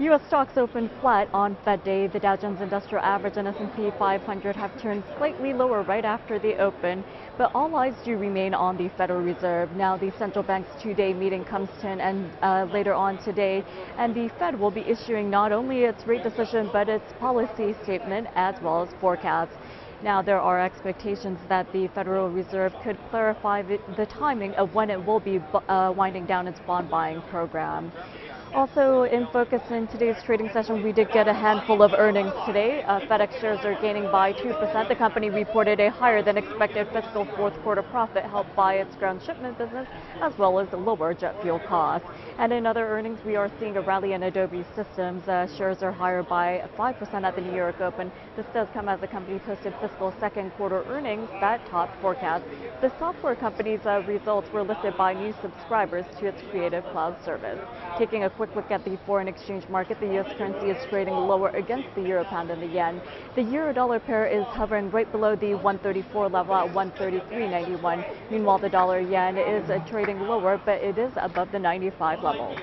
U.S. stocks opened flat on Fed Day. The Dow Jones Industrial Average and S&P 500 have turned slightly lower right after the open, but all eyes do remain on the Federal Reserve. Now the central bank's two-day meeting comes to an end uh, later on today, and the Fed will be issuing not only its rate decision but its policy statement as well as forecasts. Now, there are expectations that the Federal Reserve could clarify the, timing of when it will be uh, winding down its bond buying program. Also in focus in today's trading session, we did get a handful of earnings today. Uh, FedEx shares are gaining by 2%. The company reported a higher than expected fiscal fourth quarter profit helped by its ground shipment business as well as lower jet fuel costs. And in other earnings, we are seeing a rally in Adobe Systems. Uh, shares are higher by 5% at the New York Open. This does come as the company posted fiscal second quarter earnings that topped forecasts. The software company's uh, results were lifted by new subscribers to its Creative Cloud service. Taking a quick look at the foreign exchange market, the U.S. currency is trading lower against the euro pound and the yen. The euro dollar pair is hovering right below the 134 level at 133.91. Meanwhile, the dollar yen is trading lower, but it is above the 95 level.